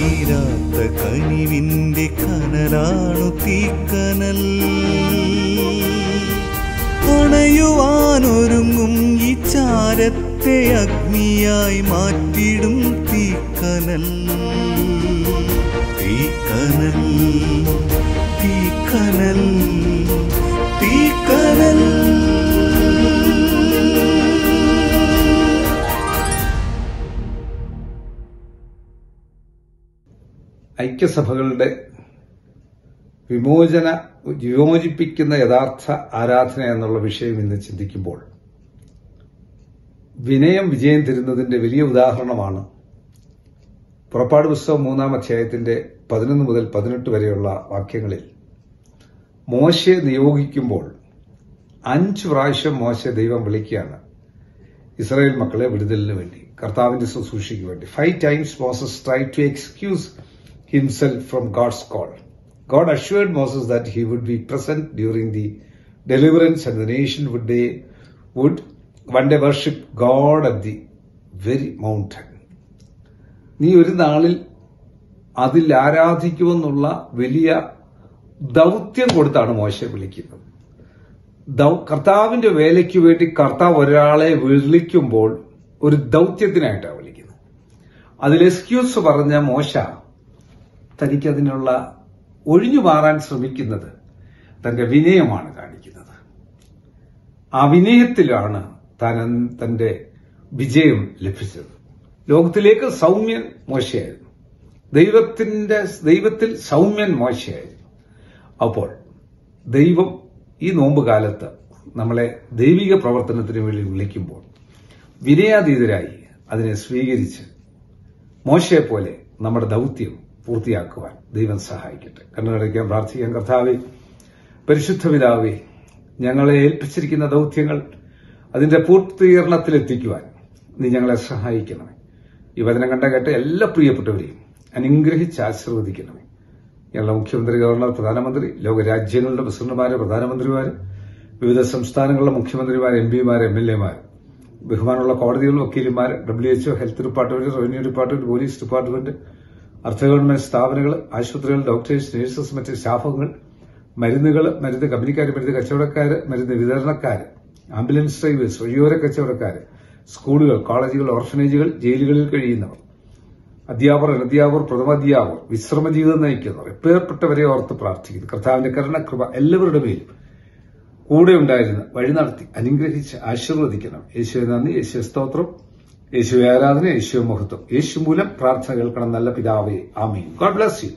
തീരാത്ത കനിവിന്റെ കനലാണു തീക്കനൽ. അണയുവാനൊരുങ്ങും ഈ ചാരത്തെ അഗ്നിയായി മാറ്റിടും തീക്കനൽ. ഐക്യസഭകളുടെ വിമോചന വിമോചിപ്പിക്കുന്ന യഥാർത്ഥ ആരാധന എന്നുള്ള വിഷയം ഇന്ന് ചിന്തിക്കുമ്പോൾ വിനയം വിജയം തരുന്നതിന്റെ വലിയ ഉദാഹരണമാണ് പുറപ്പാട് പുസ്തകം മൂന്നാം അധ്യായത്തിന്റെ പതിനൊന്ന് മുതൽ പതിനെട്ട് വരെയുള്ള വാക്യങ്ങളിൽ മോശയെ നിയോഗിക്കുമ്പോൾ അഞ്ച് പ്രാവശ്യം മോശ ദൈവം വിളിക്കുകയാണ്. ഇസ്രായേൽ മക്കളെ വിടുതലിന് വേണ്ടി കർത്താവിന്റെ ശുശ്രൂഷയ്ക്ക് വേണ്ടി. Five times Moses try to excuse himself from God's call. God assured Moses that he would be present during the deliverance and the nation would be would one day worship God at the very mountain. നീ ഒരു നാളിൽ അതിൽ ആരാധിക്കുമെന്നുള്ള വലിയ ദൗത്യം കൊടുത്താണ് മോശം വിളിക്കുന്നത് കർത്താവിന്റെ വേലയ്ക്ക് വേണ്ടി കർത്താവ് ഒരാളെ വിളിക്കുമ്പോൾ ഒരു ദൗത്യത്തിനായിട്ടാണ് വിളിക്കുന്നത് അതിൽ എക്സ്ക്യൂസ് പറഞ്ഞ മോശ തനിക്കതിനുള്ള ഒഴിഞ്ഞു മാറാൻ ശ്രമിക്കുന്നത് തന്റെ വിനയമാണ് കാണിക്കുന്നത്. ആ വിനയത്തിലാണ് താൻ തന്റെ വിജയം ലഭിച്ചത്. ലോകത്തിലേക്ക് സൗമ്യൻ മോശയായിരുന്നു. ദൈവത്തിന്റെ ദൈവത്തിൽ സൗമ്യൻ മോശയായിരുന്നു. അപ്പോൾ ദൈവം ഈ നോമ്പ് കാലത്ത് നമ്മളെ ദൈവിക പ്രവർത്തനത്തിന് വേണ്ടി വിളിക്കുമ്പോൾ വിനയാതീതരായി അതിനെ സ്വീകരിച്ച് മോശയെപ്പോലെ പോലെ നമ്മുടെ ദൗത്യം പൂർത്തിയാക്കുവാൻ ദൈവം സഹായിക്കട്ടെ. കണ്ണടയ്ക്കാൻ പ്രാർത്ഥിക്കാൻ കർത്താവെ പരിശുദ്ധ പിതാവേ ഞങ്ങളെ ഏൽപ്പിച്ചിരിക്കുന്ന ദൗത്യങ്ങൾ അതിന്റെ പൂർത്തീകരണത്തിലെത്തിക്കുവാൻ നീ ഞങ്ങളെ സഹായിക്കണമേ. ഈ വചനം കണ്ട കേട്ട എല്ലാ പ്രിയപ്പെട്ടവരെയും അനുഗ്രഹിച്ച് ആശീർവദിക്കണമേ. ഞങ്ങളുടെ മുഖ്യമന്ത്രി ഗവർണർ പ്രധാനമന്ത്രി ലോകരാജ്യങ്ങളുടെ പ്രസിഡന്റുമാര് പ്രധാനമന്ത്രിമാർ വിവിധ സംസ്ഥാനങ്ങളിലെ മുഖ്യമന്ത്രിമാർ എം പിമാർ എം എൽ എമാർ ബഹുമാനമുള്ള കോടതികൾ വക്കീലുമാർ W HO health department revenue department police department അർദ്ധ ഗവൺമെന്റ് സ്ഥാപനങ്ങൾ ആശുപത്രികൾ ഡോക്ടേഴ്സ് നഴ്സസ് മറ്റ് സ്റ്റാഫുകൾ മരുന്നുകൾ മരുന്ന് കമ്പനിക്കാർ മരുന്ന് കച്ചവടക്കാർ മരുന്ന് വിതരണക്കാർ ആംബുലൻസ് ഡ്രൈവേഴ്സ് വഴിയോര കച്ചവടക്കാർ സ്കൂളുകൾ കോളേജുകൾ ഓർഫനേജുകൾ ജയിലുകളിൽ കഴിയുന്നവർ അധ്യാപകർ അനധ്യാപകർ പ്രഥമാധ്യാപകർ വിശ്രമ ജീവിതം നയിക്കുന്നവർ എപ്പേർപ്പെട്ടവരെ ഓർത്ത് പ്രാർത്ഥിക്കുന്നു. കർത്താവിന്റെ കരുണകൃപ എല്ലാവരുടെ മേലും കൂടെ ഉണ്ടായിരുന്ന വഴി നടത്തി അനുഗ്രഹിച്ച് ആശീർവദിക്കണം. യേശുവെ നന്ദി. യേശു സ്തോത്രം. യേശു ആരാധന യേശു മഹത്വം യേശു മൂലം പ്രാർത്ഥന കേൾക്കണം. നല്ല പിതാവേ ആമീൻ. God bless you